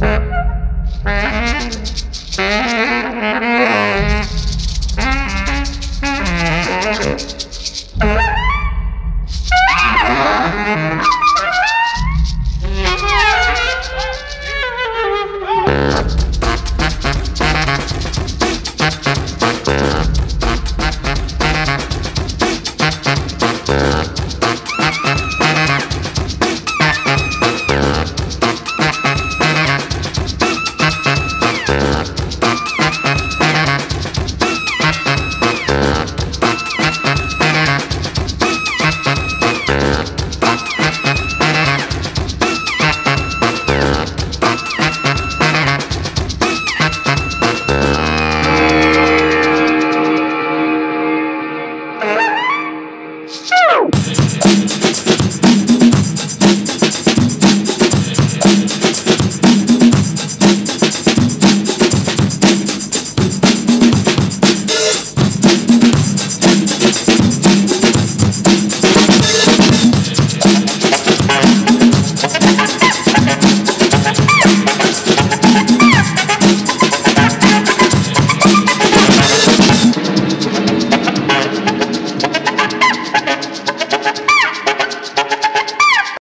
Thank you. Ha ha ha! Ah!